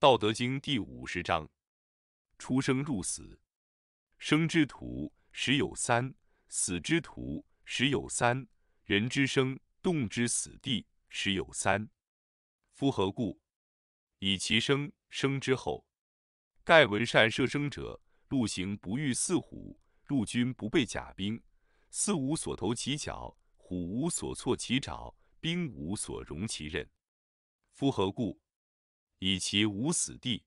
道德经》第五十章：出生入死，生之徒十有三，死之徒十有三，人之生，动之死地十有三。夫何故？以其生，生之后。盖闻善射生者，陆行不遇四虎，入军不备甲兵。四无所投其脚，虎无所措其爪，兵无所容其刃。夫何故？以其无死地。